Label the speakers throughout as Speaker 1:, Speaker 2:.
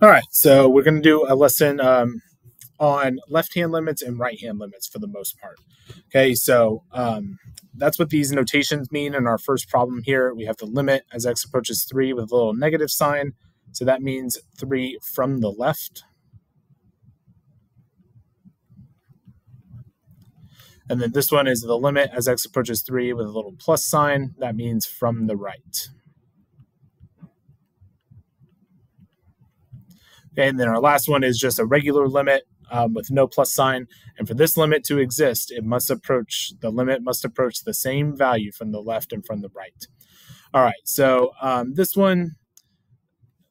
Speaker 1: All right, so we're going to do a lesson um, on left-hand limits and right-hand limits for the most part. Okay, so um, that's what these notations mean in our first problem here. We have the limit as x approaches 3 with a little negative sign. So that means 3 from the left. And then this one is the limit as x approaches 3 with a little plus sign. That means from the right. And then our last one is just a regular limit um, with no plus sign. And for this limit to exist, it must approach, the limit must approach the same value from the left and from the right. All right, so um, this one,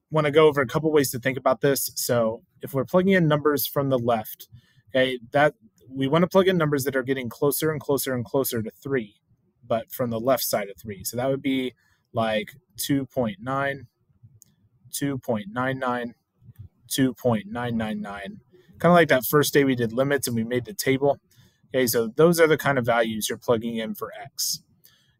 Speaker 1: want to go over a couple ways to think about this. So if we're plugging in numbers from the left, okay, that we want to plug in numbers that are getting closer and closer and closer to three, but from the left side of three. So that would be like 2.9, 2.99, 2.999. Kind of like that first day we did limits and we made the table. Okay, so those are the kind of values you're plugging in for x.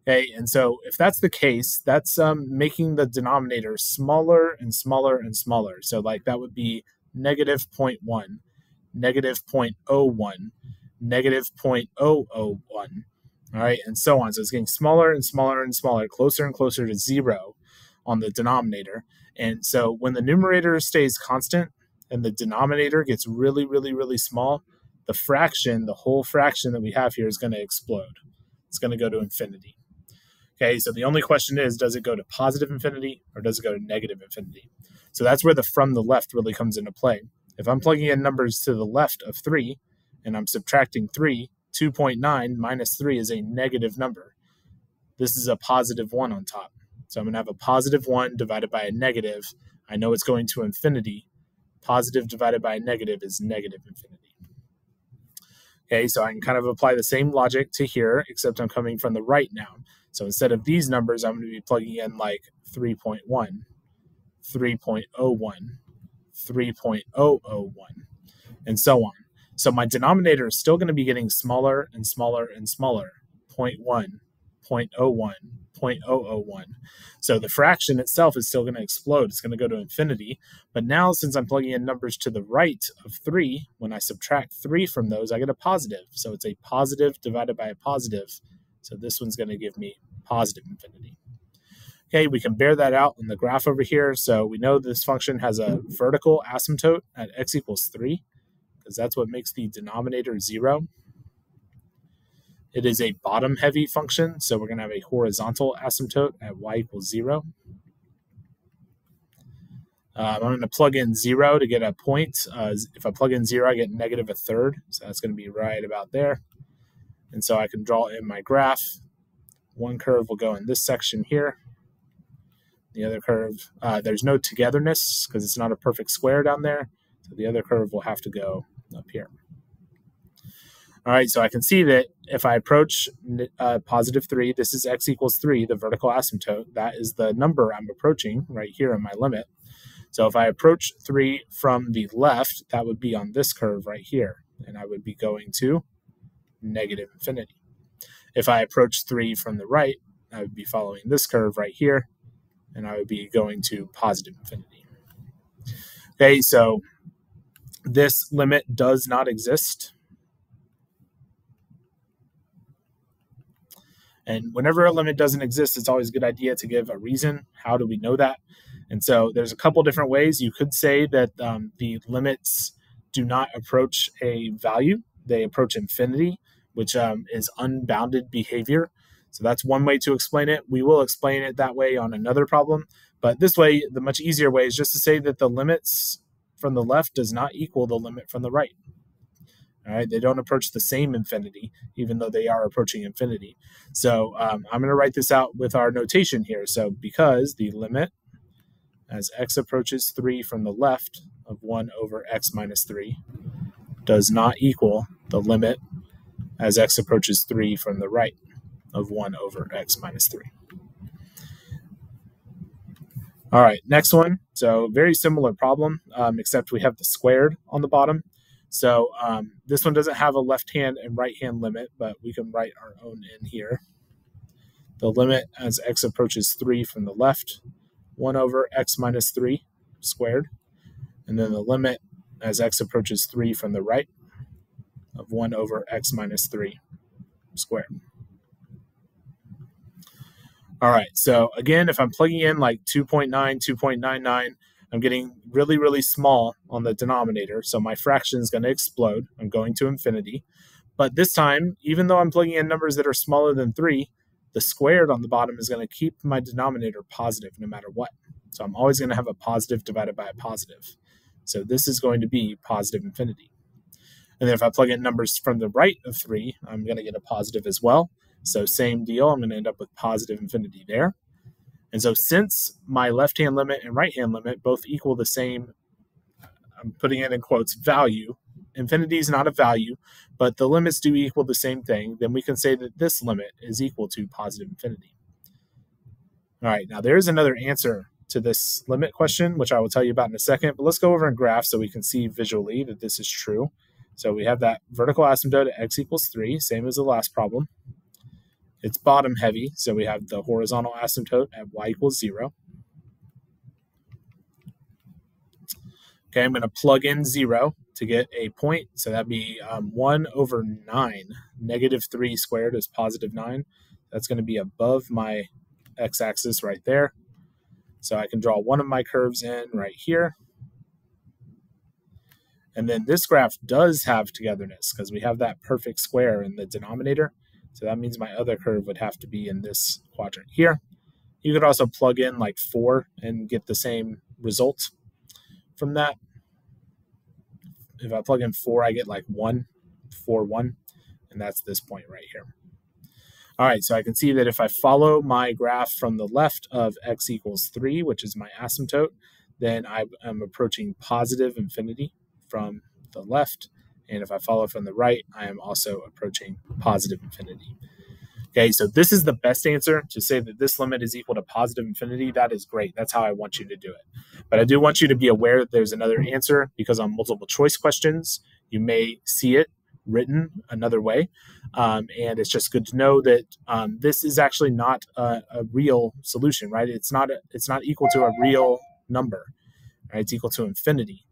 Speaker 1: Okay, and so if that's the case, that's um, making the denominator smaller and smaller and smaller. So like that would be negative 0.1, negative 0.01, negative 0.001, all right, and so on. So it's getting smaller and smaller and smaller, closer and closer to zero on the denominator. And so when the numerator stays constant and the denominator gets really, really, really small, the fraction, the whole fraction that we have here is going to explode. It's going to go to infinity. Okay, so the only question is does it go to positive infinity or does it go to negative infinity? So that's where the from the left really comes into play. If I'm plugging in numbers to the left of 3 and I'm subtracting 3, 2.9 minus 3 is a negative number. This is a positive 1 on top. So I'm going to have a positive 1 divided by a negative. I know it's going to infinity. Positive divided by a negative is negative infinity. Okay, so I can kind of apply the same logic to here, except I'm coming from the right now. So instead of these numbers, I'm going to be plugging in like 3.1, 3.01, 3.001, and so on. So my denominator is still going to be getting smaller and smaller and smaller, 0.1, 0.01, 0.001. So the fraction itself is still going to explode. It's going to go to infinity. But now, since I'm plugging in numbers to the right of 3, when I subtract 3 from those, I get a positive. So it's a positive divided by a positive. So this one's going to give me positive infinity. Okay, we can bear that out in the graph over here. So we know this function has a vertical asymptote at x equals 3, because that's what makes the denominator 0. It is a bottom heavy function, so we're going to have a horizontal asymptote at y equals 0. Um, I'm going to plug in 0 to get a point. Uh, if I plug in 0, I get negative a third, so that's going to be right about there. And so I can draw in my graph. One curve will go in this section here. The other curve, uh, there's no togetherness because it's not a perfect square down there. So the other curve will have to go up here. All right, so I can see that if I approach uh, positive 3, this is x equals 3, the vertical asymptote. That is the number I'm approaching right here in my limit. So if I approach 3 from the left, that would be on this curve right here, and I would be going to negative infinity. If I approach 3 from the right, I would be following this curve right here, and I would be going to positive infinity. Okay, so this limit does not exist And whenever a limit doesn't exist, it's always a good idea to give a reason. How do we know that? And so there's a couple different ways. You could say that um, the limits do not approach a value, they approach infinity, which um, is unbounded behavior. So that's one way to explain it. We will explain it that way on another problem. But this way, the much easier way is just to say that the limits from the left does not equal the limit from the right. All right, they don't approach the same infinity, even though they are approaching infinity. So um, I'm going to write this out with our notation here. So because the limit as x approaches 3 from the left of 1 over x minus 3 does not equal the limit as x approaches 3 from the right of 1 over x minus 3. All right, next one. So very similar problem, um, except we have the squared on the bottom. So um, this one doesn't have a left hand and right hand limit, but we can write our own in here. The limit as x approaches 3 from the left, 1 over x minus 3 squared. and then the limit as x approaches 3 from the right of 1 over x minus 3 squared. All right, so again, if I'm plugging in like 2.9, 2.99, I'm getting really, really small on the denominator, so my fraction is going to explode. I'm going to infinity. But this time, even though I'm plugging in numbers that are smaller than 3, the squared on the bottom is going to keep my denominator positive no matter what. So I'm always going to have a positive divided by a positive. So this is going to be positive infinity. And then if I plug in numbers from the right of 3, I'm going to get a positive as well. So same deal, I'm going to end up with positive infinity there. And so since my left-hand limit and right-hand limit both equal the same, I'm putting it in quotes, value, infinity is not a value, but the limits do equal the same thing, then we can say that this limit is equal to positive infinity. All right, now there is another answer to this limit question, which I will tell you about in a second, but let's go over and graph so we can see visually that this is true. So we have that vertical asymptote at x equals 3, same as the last problem. It's bottom heavy, so we have the horizontal asymptote at y equals 0. Okay, I'm going to plug in 0 to get a point, so that'd be um, 1 over 9. Negative 3 squared is positive 9. That's going to be above my x-axis right there. So I can draw one of my curves in right here. And then this graph does have togetherness because we have that perfect square in the denominator. So that means my other curve would have to be in this quadrant here. You could also plug in like 4 and get the same result from that. If I plug in 4, I get like one, four, one, and that's this point right here. All right, so I can see that if I follow my graph from the left of x equals 3, which is my asymptote, then I am approaching positive infinity from the left. And if I follow from the right, I am also approaching positive infinity. Okay, so this is the best answer to say that this limit is equal to positive infinity. That is great. That's how I want you to do it. But I do want you to be aware that there's another answer because on multiple choice questions, you may see it written another way. Um, and it's just good to know that um, this is actually not a, a, real solution, right? It's not a, it's not equal to a real number, right? It's equal to infinity.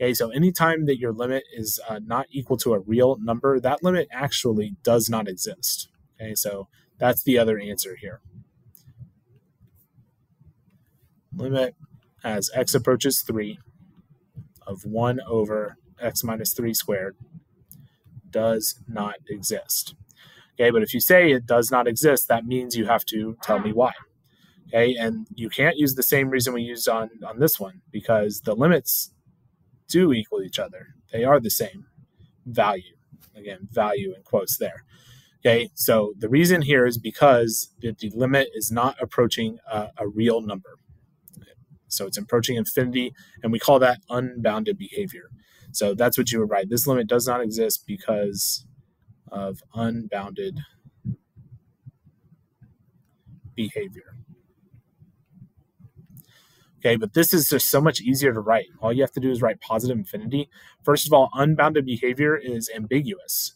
Speaker 1: Okay, so anytime that your limit is uh, not equal to a real number, that limit actually does not exist. Okay, so that's the other answer here. Limit as x approaches 3 of 1 over x minus 3 squared does not exist. Okay, but if you say it does not exist, that means you have to tell me why. Okay, and you can't use the same reason we used on, on this one because the limits do equal each other. They are the same value. Again, value in quotes there. Okay, so the reason here is because the, the limit is not approaching a, a real number. So it's approaching infinity, and we call that unbounded behavior. So that's what you would write. This limit does not exist because of unbounded behavior. Okay, but this is just so much easier to write. All you have to do is write positive infinity. First of all, unbounded behavior is ambiguous.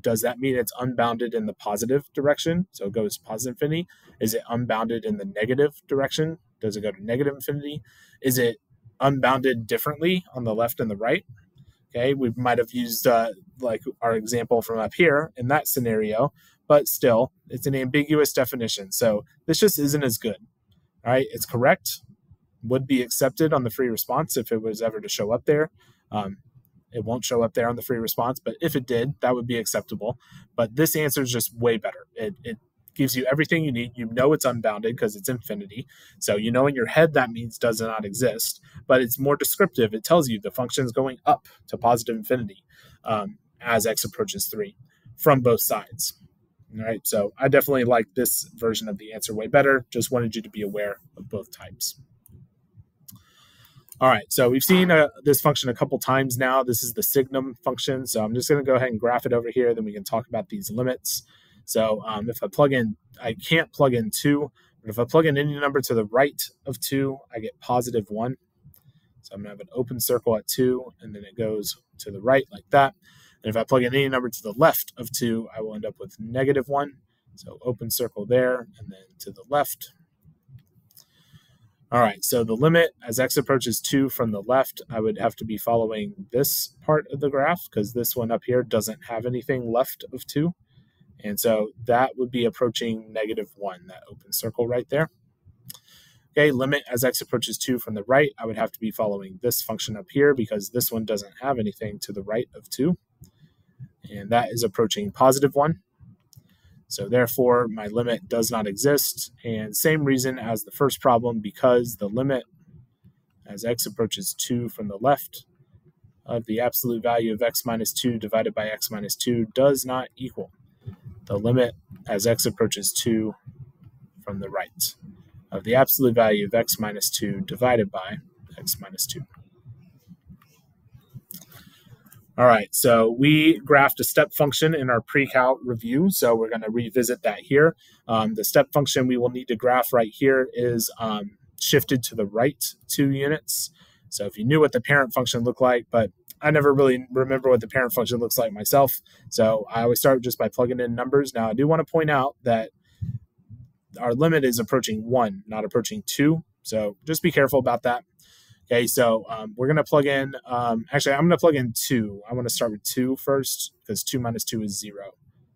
Speaker 1: Does that mean it's unbounded in the positive direction? So it goes positive infinity. Is it unbounded in the negative direction? Does it go to negative infinity? Is it unbounded differently on the left and the right? Okay, we might have used uh, like our example from up here in that scenario, but still, it's an ambiguous definition. So this just isn't as good. All right, it's correct, would be accepted on the free response if it was ever to show up there. Um, it won't show up there on the free response, but if it did, that would be acceptable. But this answer is just way better. It, it gives you everything you need. You know it's unbounded because it's infinity. So you know in your head that means does not exist, but it's more descriptive. It tells you the function is going up to positive infinity um, as x approaches three from both sides. All right. So I definitely like this version of the answer way better. Just wanted you to be aware of both types. All right, so we've seen uh, this function a couple times now. This is the signum function. So I'm just going to go ahead and graph it over here. Then we can talk about these limits. So um, if I plug in, I can't plug in 2, but if I plug in any number to the right of 2, I get positive 1. So I'm going to have an open circle at 2, and then it goes to the right like that. And if I plug in any number to the left of 2, I will end up with negative 1. So open circle there, and then to the left, All right, so the limit as x approaches 2 from the left, I would have to be following this part of the graph because this one up here doesn't have anything left of 2. And so that would be approaching negative 1, that open circle right there. Okay, limit as x approaches 2 from the right, I would have to be following this function up here because this one doesn't have anything to the right of 2. And that is approaching positive 1. So therefore, my limit does not exist. And same reason as the first problem, because the limit as x approaches 2 from the left of the absolute value of x minus 2 divided by x minus 2 does not equal the limit as x approaches 2 from the right of the absolute value of x minus 2 divided by x minus 2. All right, so we graphed a step function in our pre-calc review, so we're going to revisit that here. Um, the step function we will need to graph right here is um, shifted to the right two units. So if you knew what the parent function looked like, but I never really remember what the parent function looks like myself, so I always start just by plugging in numbers. Now I do want to point out that our limit is approaching one, not approaching two, so just be careful about that. Okay, so um, we're to plug in, um, actually, I'm to plug in 2. I want to start with two first because 2 minus 2 is 0.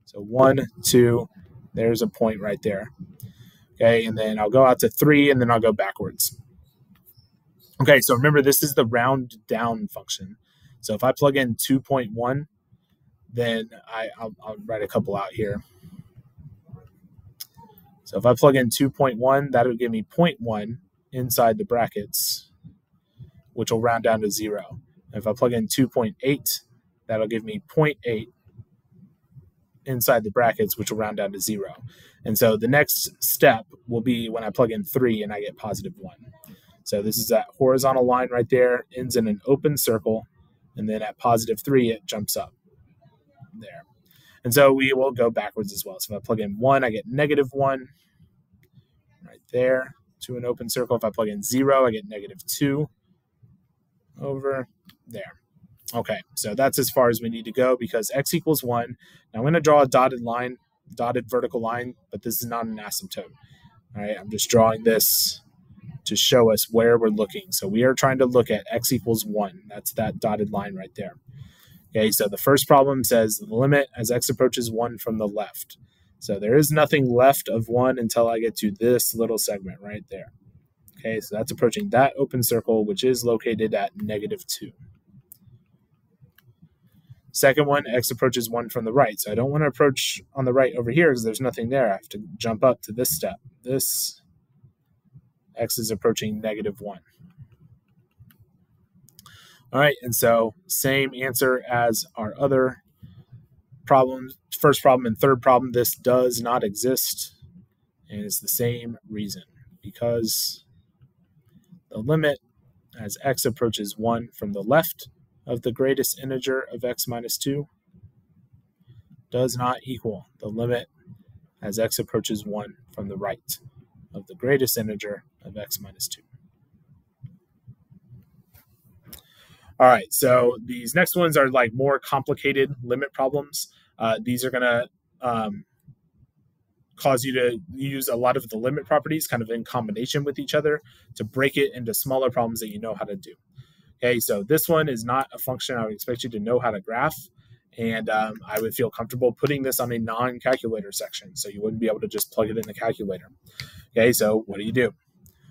Speaker 1: So 1, 2, there's a point right there. Okay, and then I'll go out to 3 and then I'll go backwards. Okay, so remember this is the round down function. So if I plug in 2.1, then I, I'll, I'll write a couple out here. So if I plug in 2.1, that'll give me 0.1 inside the brackets which will round down to zero. If I plug in 2.8, that'll give me 0.8 inside the brackets, which will round down to zero. And so the next step will be when I plug in three and I get positive one. So this is that horizontal line right there, ends in an open circle. And then at positive three, it jumps up there. And so we will go backwards as well. So if I plug in one, I get negative one right there to an open circle. If I plug in zero, I get negative two over there. Okay, so that's as far as we need to go because x equals 1. Now I'm going to draw a dotted line, dotted vertical line, but this is not an asymptote. All right, I'm just drawing this to show us where we're looking. So we are trying to look at x equals 1. That's that dotted line right there. Okay, so the first problem says the limit as x approaches 1 from the left. So there is nothing left of 1 until I get to this little segment right there. Okay, so that's approaching that open circle, which is located at negative 2. Second one, x approaches 1 from the right. So I don't want to approach on the right over here because there's nothing there. I have to jump up to this step. This x is approaching negative 1. All right, and so same answer as our other problems. First problem and third problem, this does not exist. And it's the same reason because the limit as x approaches 1 from the left of the greatest integer of x minus 2 does not equal the limit as x approaches 1 from the right of the greatest integer of x minus 2. All right, so these next ones are like more complicated limit problems. Uh, these are going to um, cause you to use a lot of the limit properties kind of in combination with each other to break it into smaller problems that you know how to do. Okay, so this one is not a function I would expect you to know how to graph. And um, I would feel comfortable putting this on a non calculator section. So you wouldn't be able to just plug it in the calculator. Okay, so what do you do?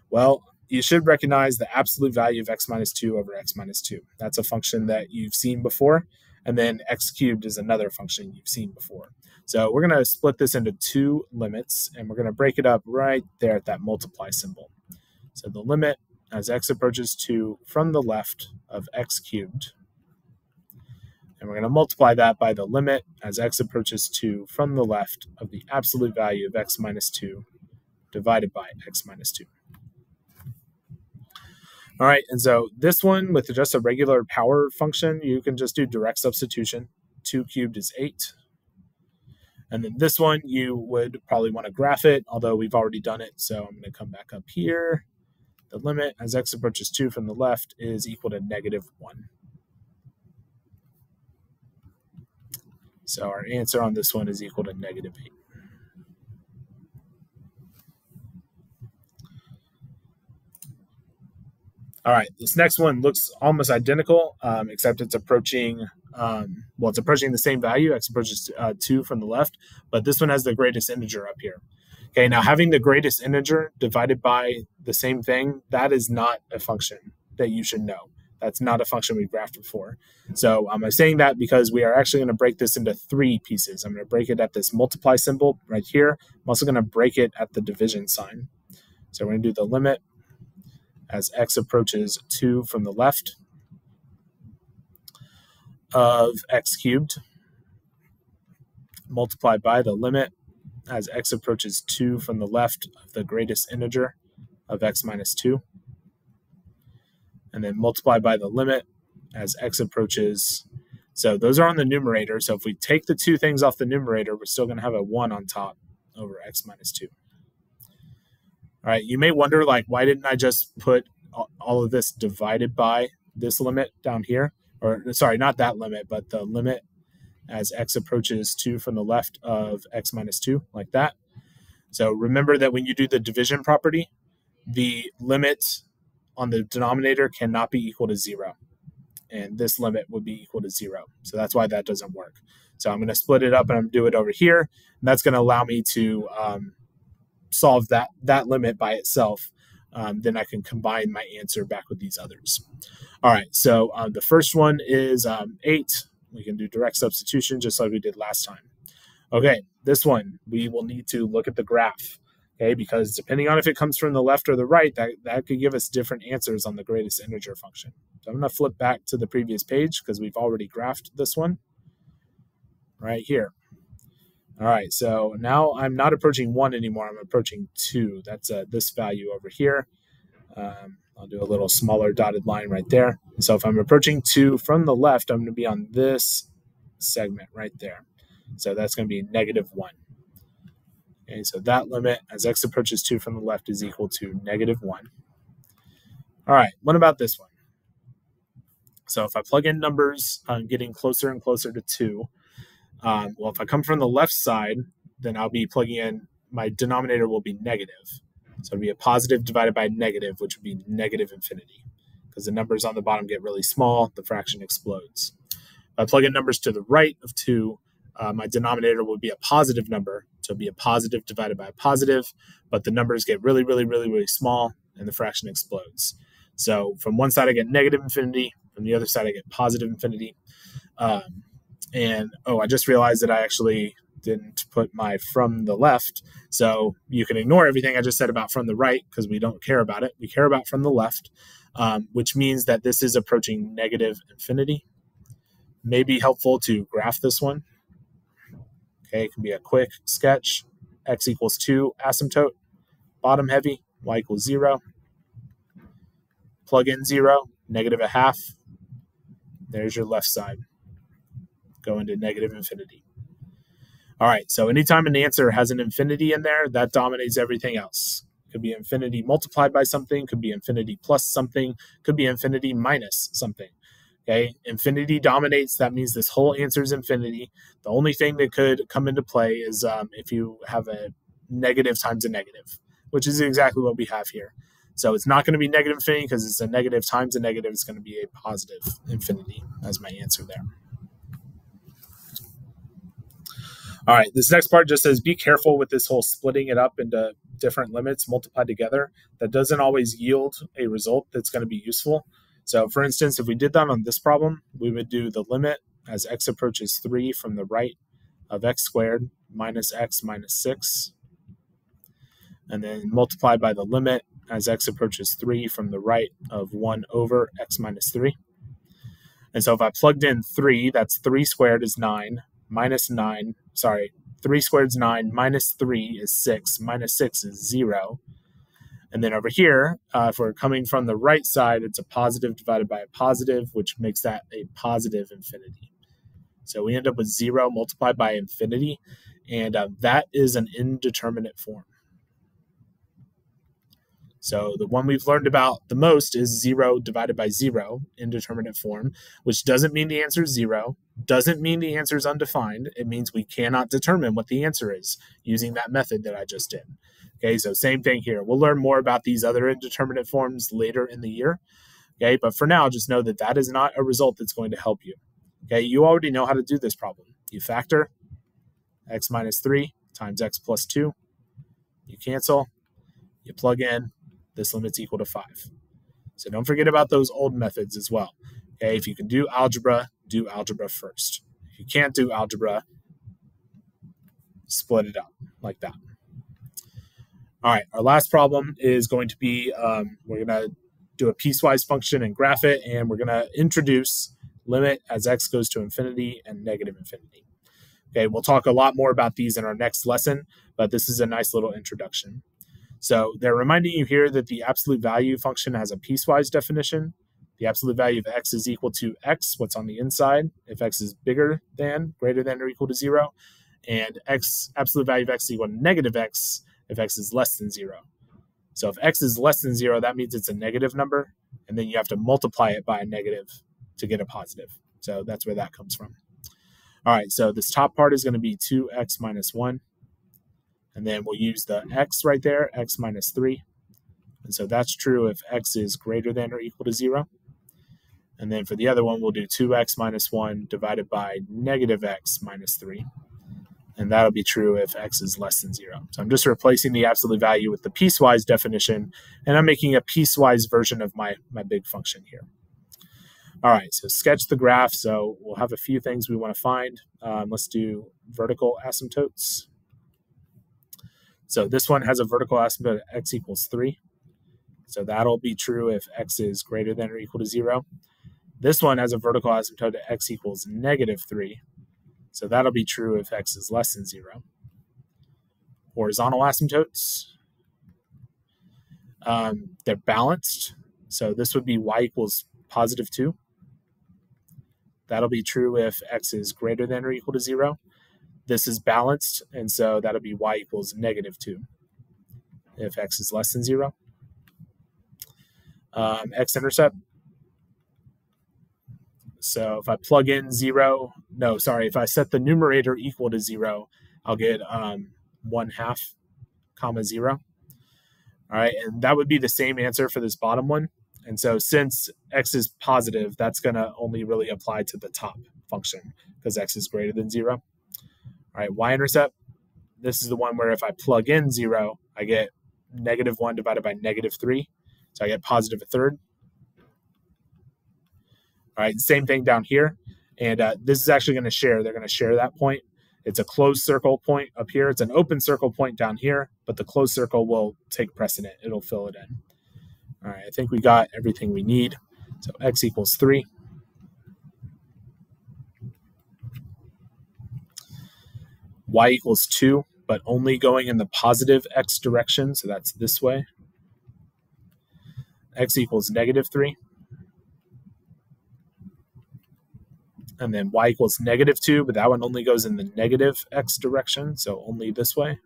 Speaker 1: Well, you should recognize the absolute value of x minus 2 over x minus 2. That's a function that you've seen before. And then x cubed is another function you've seen before. So we're going to split this into two limits, and we're going to break it up right there at that multiply symbol. So the limit as x approaches 2 from the left of x cubed, and we're going to multiply that by the limit as x approaches 2 from the left of the absolute value of x minus 2 divided by x minus 2. All right, and so this one with just a regular power function, you can just do direct substitution. 2 cubed is 8 and then this one, you would probably want to graph it, although we've already done it. So I'm going to come back up here. The limit as x approaches 2 from the left is equal to negative 1. So our answer on this one is equal to negative 8. All right, this next one looks almost identical, um, except it's approaching, um, well, it's approaching the same value. X approaches uh, 2 from the left, but this one has the greatest integer up here. Okay, now having the greatest integer divided by the same thing, that is not a function that you should know. That's not a function we've graphed before. So um, I'm saying that because we are actually going to break this into three pieces. I'm going to break it at this multiply symbol right here. I'm also going to break it at the division sign. So we're going to do the limit as x approaches 2 from the left of x cubed multiplied by the limit as x approaches 2 from the left of the greatest integer of x minus 2 and then multiply by the limit as x approaches. So those are on the numerator. So if we take the two things off the numerator, we're still going to have a 1 on top over x minus 2. All right, you may wonder, like, why didn't I just put all of this divided by this limit down here? Or, sorry, not that limit, but the limit as x approaches 2 from the left of x minus 2, like that. So remember that when you do the division property, the limit on the denominator cannot be equal to 0. And this limit would be equal to 0. So that's why that doesn't work. So I'm going to split it up and I'm do it over here. And that's going to allow me to um, solve that that limit by itself, um, then I can combine my answer back with these others. All right, so uh, the first one is um, 8. We can do direct substitution just like we did last time. Okay, this one, we will need to look at the graph, okay, because depending on if it comes from the left or the right, that, that could give us different answers on the greatest integer function. So I'm going to flip back to the previous page because we've already graphed this one right here. All right, so now I'm not approaching one anymore. I'm approaching two. That's uh, this value over here. Um, I'll do a little smaller dotted line right there. So if I'm approaching two from the left, I'm going to be on this segment right there. So that's going to be negative one. Okay, so that limit as x approaches two from the left is equal to negative one. All right, what about this one? So if I plug in numbers, I'm getting closer and closer to two. Um, well, if I come from the left side, then I'll be plugging in, my denominator will be negative. So it'd be a positive divided by a negative, which would be negative infinity. Because the numbers on the bottom get really small, the fraction explodes. If I plug in numbers to the right of 2, uh, my denominator would be a positive number. So it'd be a positive divided by a positive, but the numbers get really, really, really, really small, and the fraction explodes. So from one side, I get negative infinity. From the other side, I get positive infinity. Um, and oh, I just realized that I actually didn't put my from the left. So you can ignore everything I just said about from the right because we don't care about it. We care about from the left, um, which means that this is approaching negative infinity. May be helpful to graph this one. Okay, it can be a quick sketch. X equals 2 asymptote, bottom heavy, y equals 0. Plug in 0, negative a half. There's your left side go into negative infinity. All right, so anytime an answer has an infinity in there, that dominates everything else. Could be infinity multiplied by something, could be infinity plus something, could be infinity minus something. Okay, infinity dominates. That means this whole answer is infinity. The only thing that could come into play is um, if you have a negative times a negative, which is exactly what we have here. So it's not going to be negative infinity because it's a negative times a negative. It's going to be a positive infinity as my answer there. All right, this next part just says be careful with this whole splitting it up into different limits multiplied together. That doesn't always yield a result that's going to be useful. So, for instance, if we did that on this problem, we would do the limit as x approaches 3 from the right of x squared minus x minus 6, and then multiply by the limit as x approaches 3 from the right of 1 over x minus 3. And so if I plugged in 3, that's 3 squared is 9, minus 9, sorry, 3 squared is 9, minus 3 is 6, minus 6 is 0. And then over here, uh, if we're coming from the right side, it's a positive divided by a positive, which makes that a positive infinity. So we end up with 0 multiplied by infinity, and uh, that is an indeterminate form. So the one we've learned about the most is 0 divided by 0, indeterminate form, which doesn't mean the answer is 0, doesn't mean the answer is undefined. It means we cannot determine what the answer is using that method that I just did. Okay, so same thing here. We'll learn more about these other indeterminate forms later in the year. Okay, but for now, just know that that is not a result that's going to help you. Okay, you already know how to do this problem. You factor x minus 3 times x plus 2. You cancel, you plug in, this limit's equal to 5. So don't forget about those old methods as well. Okay, if you can do algebra, do algebra first. If you can't do algebra, split it up like that. All right, our last problem is going to be um, we're going to do a piecewise function and graph it, and we're going to introduce limit as x goes to infinity and negative infinity. Okay, we'll talk a lot more about these in our next lesson, but this is a nice little introduction. So they're reminding you here that the absolute value function has a piecewise definition. The absolute value of x is equal to x, what's on the inside, if x is bigger than, greater than, or equal to zero, and x absolute value of x is equal to negative x if x is less than zero. So if x is less than zero, that means it's a negative number, and then you have to multiply it by a negative to get a positive. So that's where that comes from. All right, so this top part is going to be 2x minus 1. And then we'll use the x right there, x minus 3. And so that's true if x is greater than or equal to 0. And then for the other one, we'll do 2x minus 1 divided by negative x minus 3 and that'll be true if x is less than zero. So I'm just replacing the absolute value with the piecewise definition, and I'm making a piecewise version of my, my big function here. All right, so sketch the graph. So we'll have a few things we want to find. Um, let's do vertical asymptotes. So this one has a vertical asymptote at x equals 3. So that'll be true if x is greater than or equal to 0. This one has a vertical asymptote at x equals negative 3. So that'll be true if x is less than 0. Horizontal asymptotes, um, they're balanced. So this would be y equals positive 2. That'll be true if x is greater than or equal to 0. This is balanced, and so that'll be y equals negative 2 if x is less than 0. Um, x-intercept, so if I plug in zero, no, sorry, if I set the numerator equal to zero, I'll get um, one half comma zero. All right, and that would be the same answer for this bottom one. And so since x is positive, that's going to only really apply to the top function because x is greater than zero. All right, y-intercept, this is the one where if I plug in zero, I get negative one divided by negative three. So I get positive a third. All right, same thing down here. And uh, this is actually going to share. They're going to share that point. It's a closed circle point up here. It's an open circle point down here, but the closed circle will take precedent. It'll fill it in. All right, I think we got everything we need. So x equals 3. Y equals 2, but only going in the positive x direction, so that's this way. x equals negative 3. and then y equals negative 2, but that one only goes in the negative x direction, so only this way.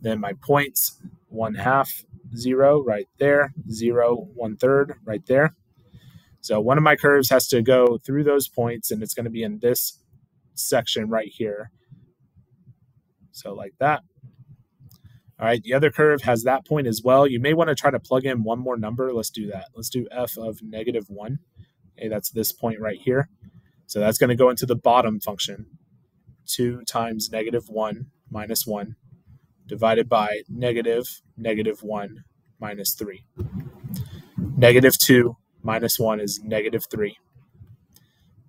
Speaker 1: Then my points, 1 half, 0 right there, 0, 1 third right there. So one of my curves has to go through those points, and it's going to be in this section right here. So like that. All right, the other curve has that point as well. You may want to try to plug in one more number. Let's do that. Let's do f of negative 1. Okay, that's this point right here. So that's going to go into the bottom function. 2 times negative 1 minus 1 divided by negative negative 1 minus 3. Negative 2 minus 1 is negative 3.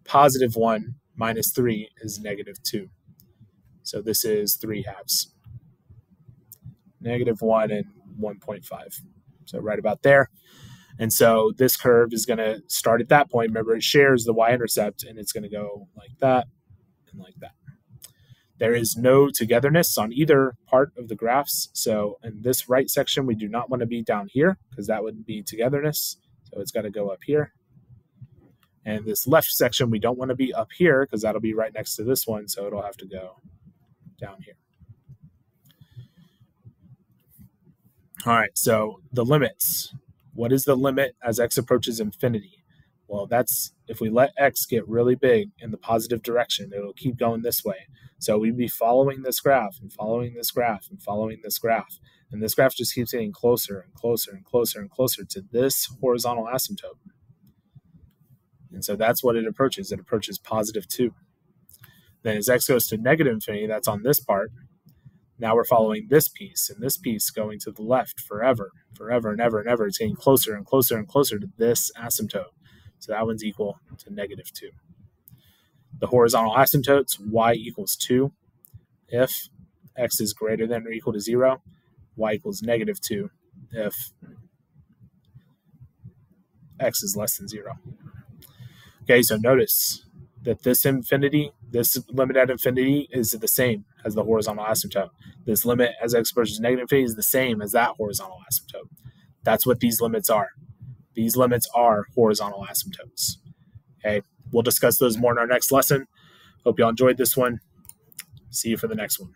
Speaker 1: Positive 1 minus 3 is negative 2. So this is 3 halves. Negative 1 and 1.5. So right about there. And so this curve is going to start at that point. Remember, it shares the y-intercept, and it's going to go like that and like that. There is no togetherness on either part of the graphs. So in this right section, we do not want to be down here because that would be togetherness. So it's got to go up here. And this left section, we don't want to be up here because that'll be right next to this one. So it'll have to go down here. All right, so the limits. What is the limit as x approaches infinity? Well, that's if we let x get really big in the positive direction, it'll keep going this way. So we'd be following this graph and following this graph and following this graph. And this graph just keeps getting closer and closer and closer and closer to this horizontal asymptote. And so that's what it approaches. It approaches positive 2. Then as x goes to negative infinity, that's on this part. Now we're following this piece and this piece going to the left forever, forever and ever and ever. It's getting closer and closer and closer to this asymptote. So that one's equal to negative 2. The horizontal asymptotes, y equals 2 if x is greater than or equal to 0, y equals negative 2 if x is less than 0. Okay, so notice that this infinity, this limit at infinity is the same as the horizontal asymptote. This limit as x approaches negative infinity is the same as that horizontal asymptote. That's what these limits are. These limits are horizontal asymptotes. Okay, we'll discuss those more in our next lesson. Hope y'all enjoyed this one. See you for the next one.